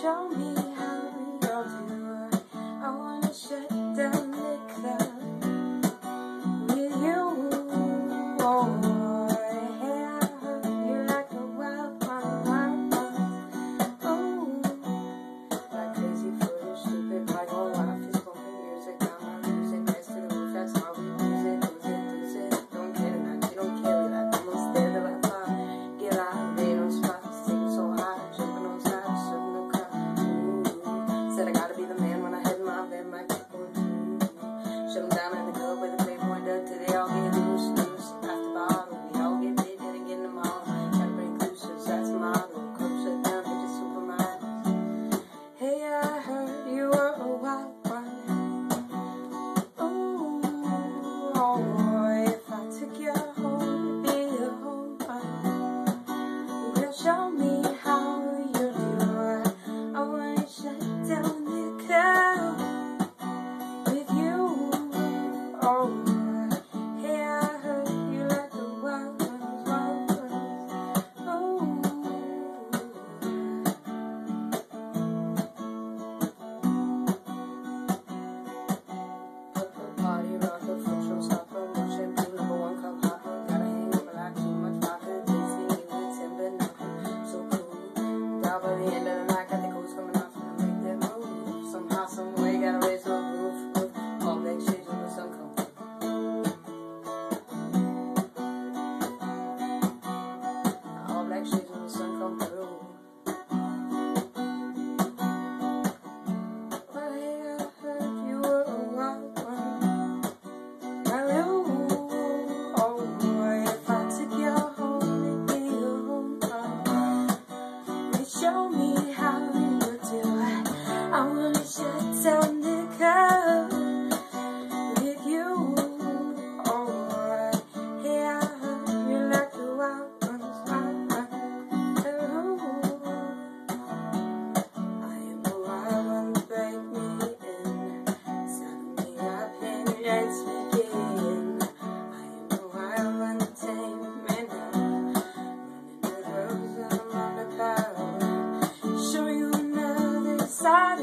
show me how. but if they wind up, today, I'll be. Sunday come with you. Oh, yeah, you like to walk on the spot. I am the wild one to break me in. Suddenly I paradise begin. I am the wild one to tame me now. Running the rose, I'm the cloud. Show you another side